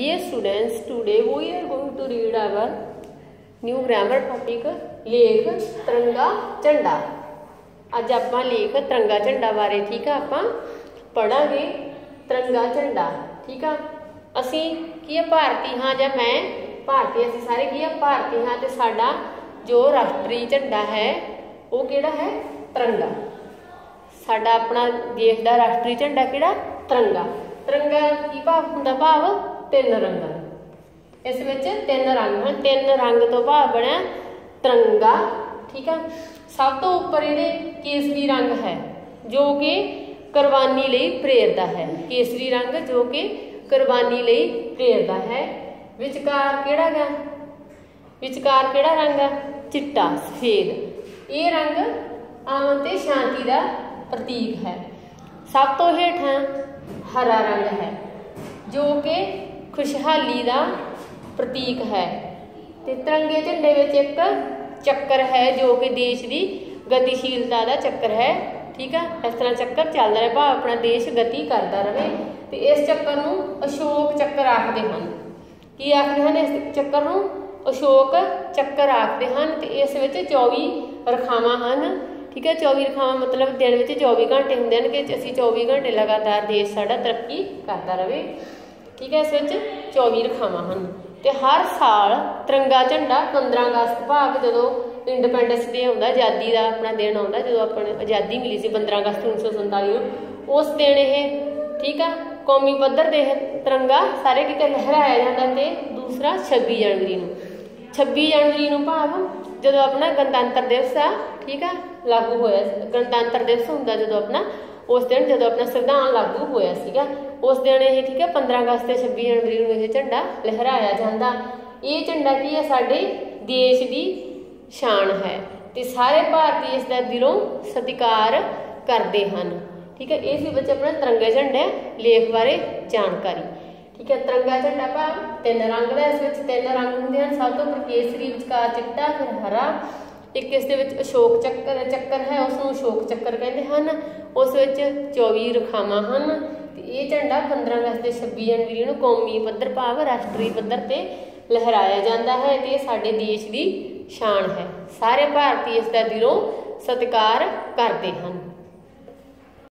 Dear students, today we are going to read our new grammar topic ਲੇਖ ਤਿਰੰਗਾ ਝੰਡਾ ਅੱਜ ਆਪਾਂ ਲੇਖ ਤਿਰੰਗਾ ਝੰਡਾ ਬਾਰੇ ਠੀਕ ਆ ਆਪਾਂ ਪੜਾਂਗੇ ਤਿਰੰਗਾ ਝੰਡਾ ਠੀਕ ਆ ਅਸੀਂ ਕੀ ਆ ਭਾਰਤੀ ਹਾਂ ਜਾਂ ਮੈਂ ਭਾਰਤੀ ਅਸੀਂ ਸਾਰੇ ਕੀ ਆ ਭਾਰਤੀ ਹਾਂ ਤੇ ਸਾਡਾ ਜੋ ਰਾਸ਼ਟਰੀ ਝੰਡਾ ਹੈ ਉਹ ਕਿਹੜਾ ਹੈ ਤਿਰੰਗਾ ਸਾਡਾ ਆਪਣਾ ਦੇਸ਼ ਦਾ ਰਾਸ਼ਟਰੀ ਝੰਡਾ ਕਿਹੜਾ ਤਿਰੰਗਾ ਤਿਰੰਗਾ ਕੀ ਭਾਵ ਹੁੰਦਾ? ਭਾਵ ਤਿੰਨ ਰੰਗਾਂ। ਇਸ ਵਿੱਚ ਤਿੰਨ ਰੰਗ ਹਨ। ਤਿੰਨ ਰੰਗ ਤੋਂ ਭਾਵ ਬਣਿਆ ਤਿਰੰਗਾ, ਠੀਕ ਆ? ਸਭ ਤੋਂ ਉੱਪਰ ਇਹਦੇ ਕੇਸਰੀ ਰੰਗ ਹੈ, ਜੋ ਕਿ ਕੁਰਬਾਨੀ ਲਈ ਪ੍ਰੇਰਦਾ ਹੈ। ਕੇਸਰੀ ਰੰਗ ਜੋ ਕਿ ਕੁਰਬਾਨੀ ਲਈ ਪ੍ਰੇਰਦਾ ਹੈ। ਵਿਚਕਾਰ ਕਿਹੜਾ ਗਾ? ਵਿਚਕਾਰ ਕਿਹੜਾ ਰੰਗ ਹੈ ਚਿੱਟਾ, ਸਫੇਦ। ਇਹ ਰੰਗ ਆਮ ਤੇ ਸ਼ਾਂਤੀ ਦਾ ਪ੍ਰਤੀਕ ਹੈ। ਸਭ ਤੋਂ ਹੇਠਾਂ ਹਰਾ ਰੰਗ ਹੈ, ਜੋ ਕਿ ਖੁਸ਼ਹਾਲੀ ਦਾ ਪ੍ਰਤੀਕ ਹੈ। ਤੇ ਤਿਰੰਗੇ ਝੰਡੇ ਵਿੱਚ ਇੱਕ ਚੱਕਰ ਹੈ, ਜੋ ਕਿ ਦੇਸ਼ ਦੀ ਗਤੀਸ਼ੀਲਤਾ ਦਾ ਚੱਕਰ ਹੈ। ਠੀਕ ਆ? ਇਸ ਤਰ੍ਹਾਂ ਚੱਕਰ ਚੱਲਦਾ ਰਹੇ, ਭਾਵ ਆਪਣਾ ਦੇਸ਼ ਗਤੀ ਕਰਦਾ ਰਹੇ। ਤੇ ਇਸ ਚੱਕਰ ਨੂੰ ਅਸ਼ੋਕ ਚੱਕਰ ਆਖਦੇ ਹਨ। ਕੀ ਆਖਦੇ ਹਨ? ਇਸ ਚੱਕਰ ਨੂੰ ਅਸ਼ੋਕ ਚੱਕਰ ਆਖਦੇ ਹਨ। ਤੇ ਇਸ ਵਿੱਚ 24 ਰਖਾਵਾਂ ਹਨ। ਠੀਕ ਹੈ 24 ਰਖਾਵਾਂ ਮਤਲਬ ਦਿਨ ਵਿੱਚ 24 ਘੰਟੇ ਹੁੰਦੇ ਹਨ ਕਿ ਅਸੀਂ 24 ਘੰਟੇ ਲਗਾਤਾਰ ਦੇਸ਼ ਸਾਡਾ ਤਰੱਕੀ ਕਰਦਾ ਰਹੇ ਠੀਕ ਹੈ, ਇਸ ਵਿੱਚ 24 ਰਖਾਵਾਂ ਹਨ ਤੇ ਹਰ ਸਾਲ ਤਿਰੰਗਾ ਝੰਡਾ 15 ਅਗਸਤ ਭਾਵ ਜਦੋਂ ਇੰਡੀਪੈਂਡੈਂਸ ਡੇ ਆਉਂਦਾ, ਆਜ਼ਾਦੀ ਦਾ ਆਪਣਾ ਦਿਨ ਆਉਂਦਾ, ਜਦੋਂ ਆਪਾਂ ਨੂੰ ਆਜ਼ਾਦੀ ਮਿਲੀ ਸੀ 15 ਅਗਸਤ 1947 ਨੂੰ, ਉਸ ਦਿਨ ਇਹ, ਠੀਕ ਆ, ਕੌਮੀ ਪੱਧਰ ਤੇ ਤਿਰੰਗਾ ਸਾਰੇ ਕਿਤੇ ਲਹਿਰਾਇਆ ਜਾਂਦਾ ਤੇ ਦੂਸਰਾ 26 ਜਨਵਰੀ ਨੂੰ। 26 ਜਨਵਰੀ ਨੂੰ ਭਾਵ ਜਦੋਂ ਆਪਣਾ ਗਣਤੰਤਰ ਦਿਵਸ ਆ, ਠੀਕ ਆ, ਲਾਗੂ ਹੋਇਆ ਗਣਤੰਤਰ ਦਿਵਸ ਹੁੰਦਾ ਜਦੋਂ ਆਪਣਾ, ਉਸ ਦਿਨ ਜਦੋਂ ਆਪਣਾ ਸੰਵਿਧਾਨ ਲਾਗੂ ਹੋਇਆ ਸੀਗਾ, ਉਸ ਦਿਨ ਇਹ ਠੀਕ ਹੈ 15 ਅਗਸਤ ਤੇ 26 ਜਨਵਰੀ ਨੂੰ ਇਹ ਝੰਡਾ ਲਹਿਰਾਇਆ ਜਾਂਦਾ। ਇਹ ਝੰਡਾ ਕੀ ਹੈ ਸਾਡੇ ਦੇਸ਼ ਦੀ ਸ਼ਾਨ ਹੈ ਤੇ ਸਾਰੇ ਭਾਰਤੀ ਇਸ ਦਾ ਦਿਲੋਂ ਸਤਿਕਾਰ ਕਰਦੇ ਹਨ। ਠੀਕ ਹੈ ਇਹ ਸੀ ਬੱਚੇ ਆਪਣਾ ਤਿਰੰਗੇ ਝੰਡੇ ਲੇਖ ਬਾਰੇ ਜਾਣਕਾਰੀ। ਠੀਕ ਹੈ, ਤਿਰੰਗਾ ਝੰਡਾ ਭਾਵ, ਤਿੰਨ ਰੰਗ ਦਾ ਇਸ ਵਿੱਚ ਤਿੰਨ ਰੰਗ ਹੁੰਦੇ ਹਨ। ਸਭ ਤੋਂ ਉੱਪਰ ਕੇਸਰੀ ਵਿਚਕਾਰ ਚਿੱਟਾ, ਫਿਰ ਹਰਾ। ਇੱਕ ਇਸ ਦੇ ਵਿੱਚ ਅਸ਼ੋਕ ਚੱਕਰ ਚੱਕਰ ਹੈ ਉਸ ਨੂੰ ਅਸ਼ੋਕ ਚੱਕਰ ਕਹਿੰਦੇ ਹਨ। ਉਸ ਵਿੱਚ 24 ਰਖਾਵਾਂ ਹਨ। ਤੇ ਇਹ ਝੰਡਾ 15 ਅਗਸਤ ਤੇ 26 ਜਨਵਰੀ ਨੂੰ ਕੌਮੀ ਪੱਧਰ ਭਾਵ, ਰਾਸ਼ਟਰੀ ਪੱਧਰ ਤੇ ਲਹਿਰਾਇਆ ਜਾਂਦਾ ਹੈ ਤੇ ਇਹ ਸਾਡੇ ਦੇਸ਼ ਦੀ ਸ਼ਾਨ ਹੈ। ਸਾਰੇ ਭਾਰਤੀ ਇਸ ਦਾ ਦਿਲੋਂ ਸਤਿਕਾਰ ਕਰਦੇ ਹਨ।